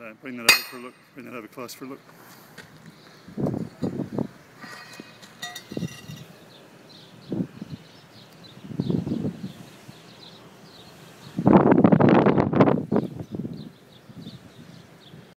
Uh, bring that over for a look, bring that over close for a look.